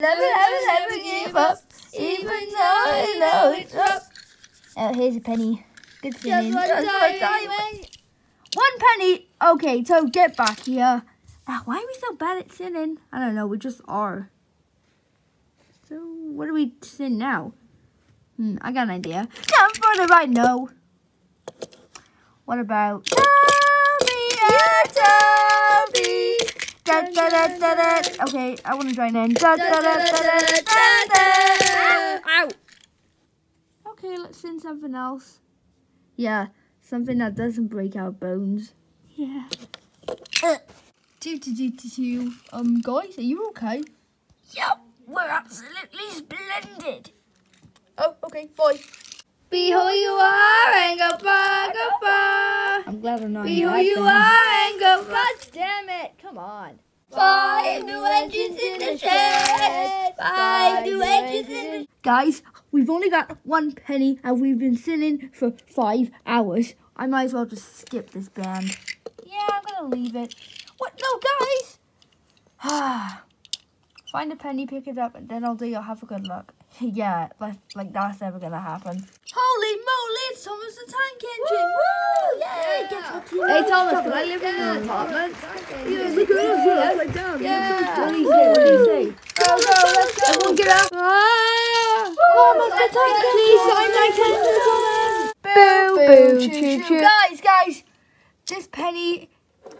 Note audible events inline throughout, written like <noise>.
Never, never, never give up, even though I know it's up. Oh, here's a penny. Good singing. Just one diamond. One penny. Okay, so get back here. Ah, why are we so bad at singing? I don't know. We just are. So what do we sing now? Hmm, I got an idea. Jump for the right. No. What about? Tell Okay, I want to join in. Ow. Okay, let's sing something else. Yeah, something that doesn't break our bones. Yeah. Do, do, do, do, do. Um, guys, are you okay? Yep, we're absolutely splendid. Oh, okay, bye. Be who you are and go far, go far. I'm glad I'm not Be who you are and go far. Damn it, come on. Five new engines in the shed. Five new engines in the Guys, we've only got one penny and we've been singing for five hours. I might as well just skip this band. Yeah, I'm gonna leave it. What? No, guys! Ah. <sighs> Find a penny, pick it up, and then I'll do your have a good luck. <laughs> yeah, like, like that's never gonna happen. Holy moly, it's Thomas the Tank Engine! Woo! Hey Thomas, can I live in an apartment? Yeah, look at us, we're upside down. Yeah. What do you say? What do you say? Go, go, let's go. Everyone get up. Ah! Thomas the Tank Please sign my tender Thomas. Boo, boo, choo. choo. Guys, guys, this penny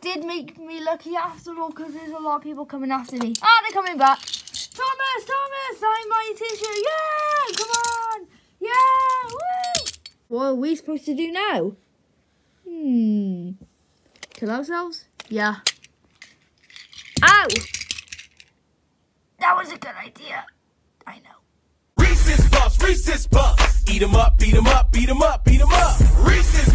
did make me lucky after all because there's a lot of people coming after me. Ah, they're coming back. Thomas, Thomas, sign my t-shirt. Yeah, come on. Yeah, woo. What are we supposed to do now? Hmm. Kill ourselves? Yeah. Ow! That was a good idea. I know. Reese's Puffs, Reese's Puffs. Up, up, up, up. Reese's